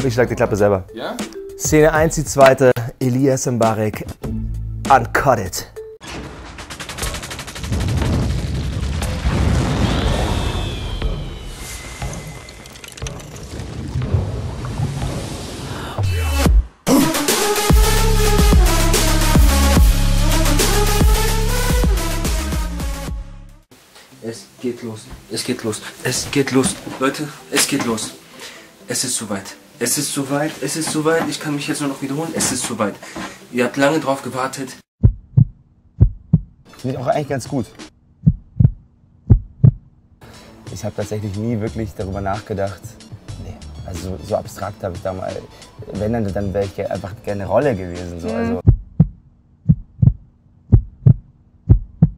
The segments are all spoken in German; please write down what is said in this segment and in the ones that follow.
Komm, ich schlag die Klappe selber. Ja? Szene 1, die zweite. Elias Mbarek. Uncut it. Es geht los. Es geht los. Es geht los. Leute, es geht los. Es ist soweit. Es ist soweit. Es ist soweit. Ich kann mich jetzt nur noch wiederholen. Es ist soweit. Ihr habt lange drauf gewartet. Finde ich auch eigentlich ganz gut. Ich habe tatsächlich nie wirklich darüber nachgedacht. Nee, also so, so abstrakt habe ich da mal. Wenn dann, dann wäre ich einfach gerne Rolle gewesen. So. Also,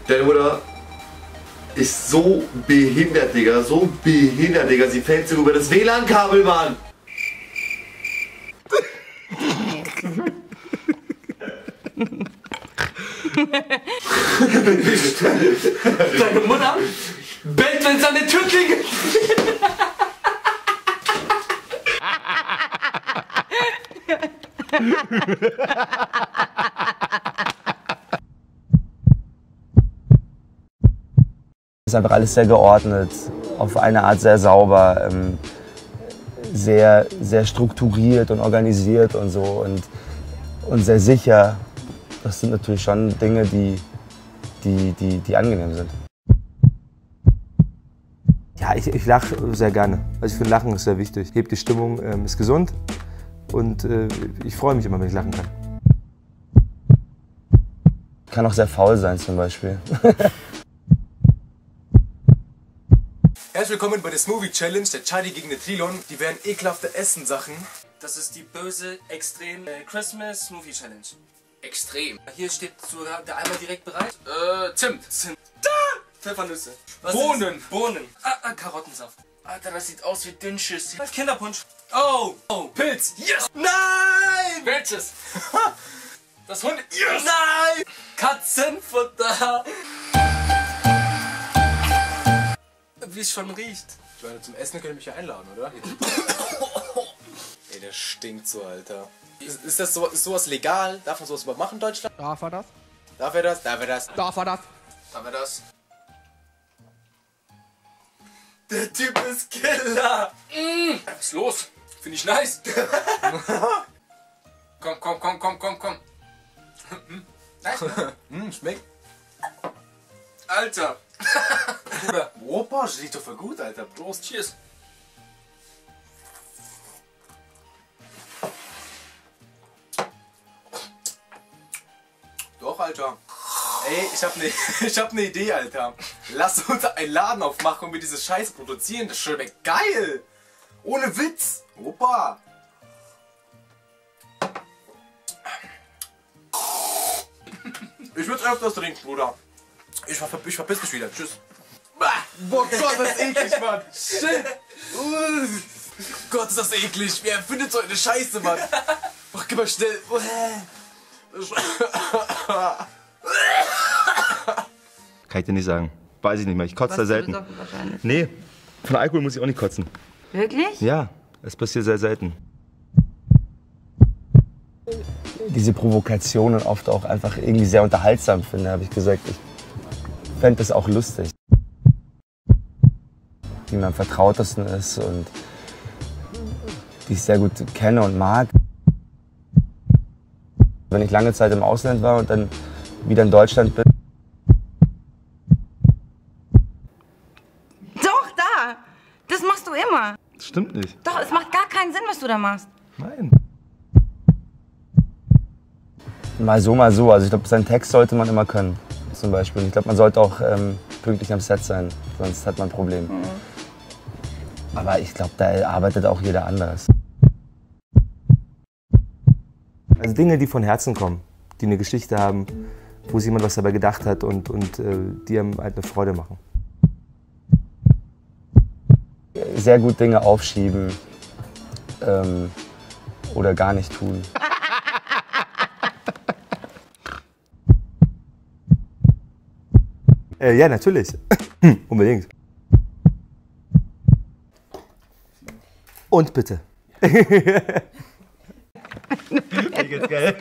Deine Mutter ist so behindert, Digga. So behindert, Digga. Sie fällt sogar über das WLAN-Kabel, Mann. Deine Mutter bellt, wenn es an der Tür klingelt. ist einfach alles sehr geordnet, auf eine Art sehr sauber, ähm, sehr, sehr strukturiert und organisiert und so und, und sehr sicher. Das sind natürlich schon Dinge, die, die, die, die angenehm sind. Ja, ich, ich lache sehr gerne. Also ich finde Lachen ist sehr wichtig. Hebt die Stimmung, ähm, ist gesund und äh, ich freue mich immer, wenn ich lachen kann. Kann auch sehr faul sein zum Beispiel. Herzlich willkommen bei der Smoothie Challenge, der Charlie gegen den Trilon. Die werden ekelhafte Essensachen. Das ist die böse, extrem äh, Christmas Smoothie Challenge. Extrem. Hier steht sogar der Eimer direkt bereit. Äh, Zimt. Zimt. Da! Pfeffernüsse. Was Bohnen. Ist? Bohnen. Ah, ah, Karottensaft. Alter, das sieht aus wie Dünnschiss. Kinderpunsch. Oh! Oh! Pilz. Yes! Nein! Welches? Das Hund. Yes! Nein! Katzenfutter! Wie es schon riecht. Ich meine, zum Essen könnt ihr mich ja einladen, oder? Ey, der stinkt so, Alter. Ist, ist das so, ist sowas legal? Darf man sowas überhaupt machen in Deutschland? Darf er das? Darf er das? Darf er das? Darf er das? Haben wir das? Der Typ ist Killer! Mm, was ist los? Finde ich nice. komm, komm, komm, komm, komm, komm. Mm, nice, ne? Hm, schmeckt. Alter. Opa, das riecht doch voll gut, Alter. Prost, cheers. Alter. Ey, ich hab ne, ich hab ne Idee, Alter. Lass uns einen Laden aufmachen und wir diese Scheiße produzieren. Das schmeckt geil. Ohne Witz. Opa. Ich würde öfters trinken, Bruder. Ich, ver ich verpiss mich wieder. Tschüss. Boah, Gott, das ist eklig, Mann. Shit. Uh. Gott, ist das eklig. Wer findet so eine Scheiße, Mann? Mach gib mal schnell. Kann ich dir nicht sagen. Weiß ich nicht mehr. Ich kotze da selten. Nee, von Alkohol muss ich auch nicht kotzen. Wirklich? Ja, das passiert sehr selten. Diese Provokationen oft auch einfach irgendwie sehr unterhaltsam finde, habe ich gesagt. Ich fände das auch lustig. Die mir am vertrautesten ist und die ich sehr gut kenne und mag. Wenn ich lange Zeit im Ausland war und dann wieder in Deutschland bin, Doch, da! Das machst du immer. stimmt nicht. Doch, es macht gar keinen Sinn, was du da machst. Nein. Mal so, mal so. Also ich glaube, seinen Text sollte man immer können, zum Beispiel. Ich glaube, man sollte auch ähm, pünktlich am Set sein, sonst hat man ein Problem. Aber ich glaube, da arbeitet auch jeder anders. Also Dinge, die von Herzen kommen, die eine Geschichte haben, wo sich jemand was dabei gedacht hat und, und äh, die einem halt eine Freude machen. Sehr gut Dinge aufschieben ähm, oder gar nicht tun. Äh, ja, natürlich. Unbedingt. Und bitte. Jetzt geil.